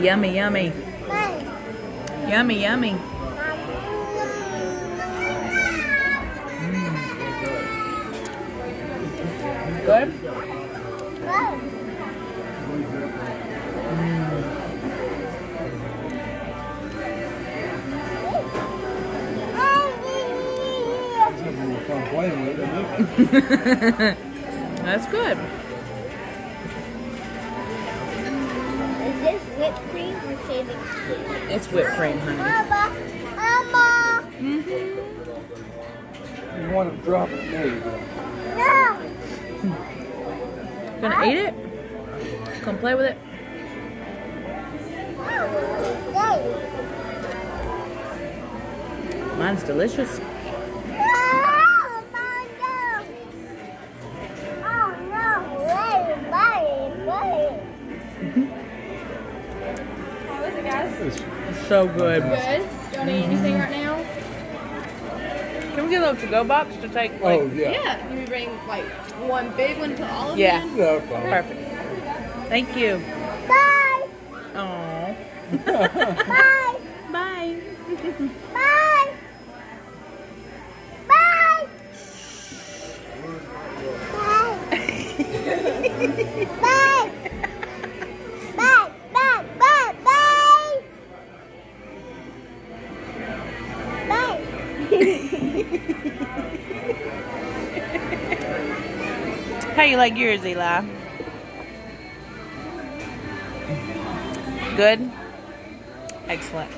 yummy, yummy. Yummy, yummy. Mm. Good? Having more fun playing with it, isn't it? That's good. This whipped cream or shaving cream? It's whipped cream, honey. Mama, Mama, mm-hmm. You want to drop it, there you go. no. Gonna eat it? Come play with it? Mine's delicious. How is it, guys? It's So good. Good. Don't need anything right now? Can we get a little to-go box to take? Oh, Like, yeah. Yeah. Can we bring like one big one to all of Yeah. them? Yeah, fine. Perfect. Thank you. Bye, Oh. How you like yours, Eli? Good? Excellent.